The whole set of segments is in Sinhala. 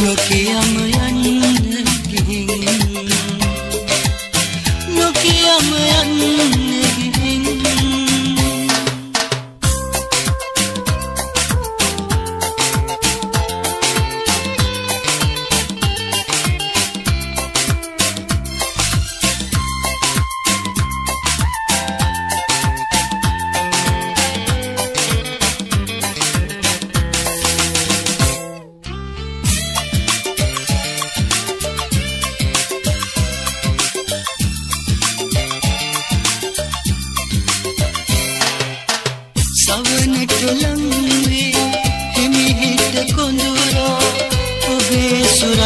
නොකියම යන්න ගිහින්. නොකියම යන්න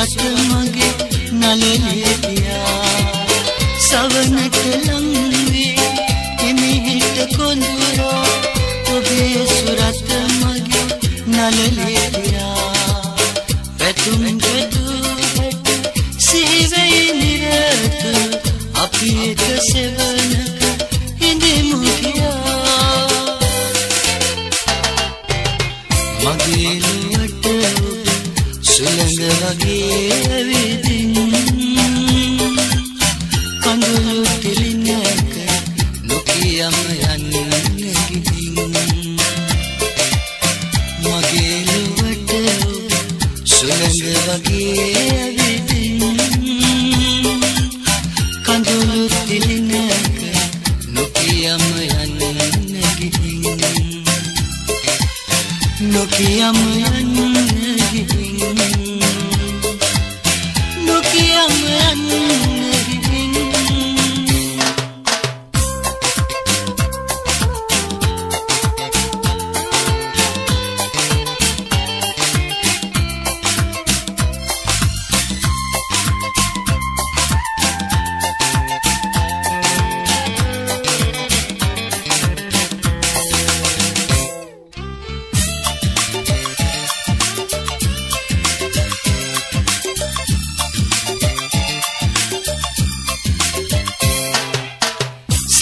ඔබේ සුරත් මගේ නලලේතියා සවනට ලංවේ හිමිහිට කොඳුරා ඔබේ සුරත් මගේ නලලේතියා පැතුම් ගදුහට සිහිවෙයි නිරත අපි එක සෙවනක හිඳෙමු කියා මගේ ලුවට සුළඟ වගේ ඇවිදින් කඳුළු තිලිනක නොකියම යන්න ගිහින් මගේ ලුවට සුළඟ වගේ ඇවිදින් කඳුළු තිලිනක නොකියම යන්න ගිහින් නොකියම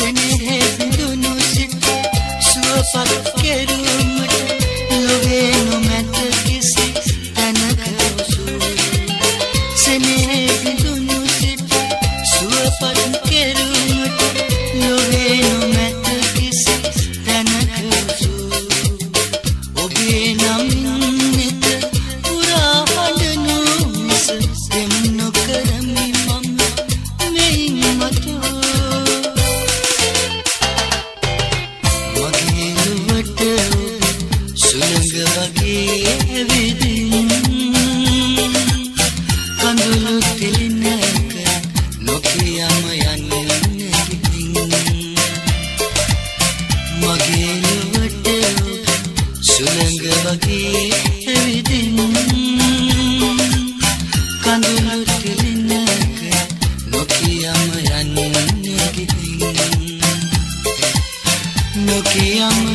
सुने हैं दोनों सिक्के के रूप සුළඟ වගේ ඇවිදින් කඳුළු තිලිනක නොකියම යන්න ගිහින් මගේ ලුවට සුළඟ වගේ ඇවිදින් කඳුළු තිලිනක නොකියම යන්න ගිහින් නොකියම යන්න